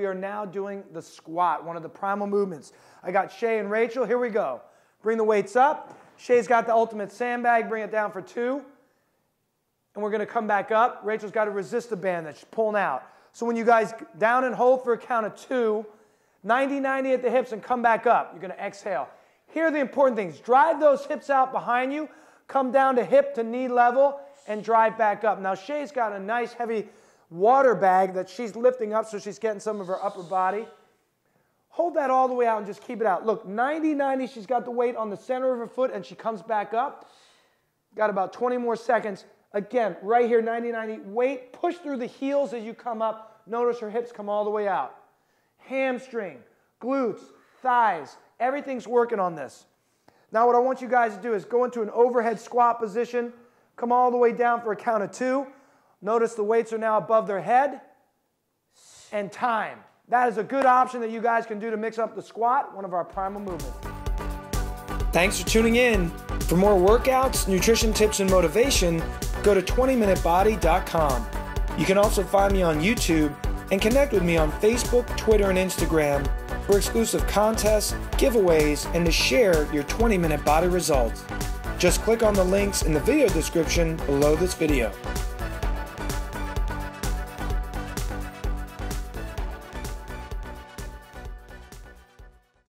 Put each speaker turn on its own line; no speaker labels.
we are now doing the squat, one of the primal movements. I got Shay and Rachel. Here we go. Bring the weights up. Shay's got the ultimate sandbag. Bring it down for two. And we're going to come back up. Rachel's got to resist the band that she's pulling out. So when you guys down and hold for a count of two, 90-90 at the hips and come back up. You're going to exhale. Here are the important things. Drive those hips out behind you. Come down to hip to knee level and drive back up. Now Shay's got a nice heavy water bag that she's lifting up so she's getting some of her upper body. Hold that all the way out and just keep it out. Look, 90-90, she's got the weight on the center of her foot and she comes back up. Got about 20 more seconds. Again, right here, 90-90. Weight, push through the heels as you come up. Notice her hips come all the way out. Hamstring, glutes, thighs, everything's working on this. Now what I want you guys to do is go into an overhead squat position. Come all the way down for a count of two. Notice the weights are now above their head. And time. That is a good option that you guys can do to mix up the squat, one of our primal movements. Thanks for tuning in. For more workouts, nutrition tips, and motivation, go to 20minutebody.com. You can also find me on YouTube and connect with me on Facebook, Twitter, and Instagram for exclusive contests, giveaways, and to share your 20 minute body results. Just click on the links in the video description below this video.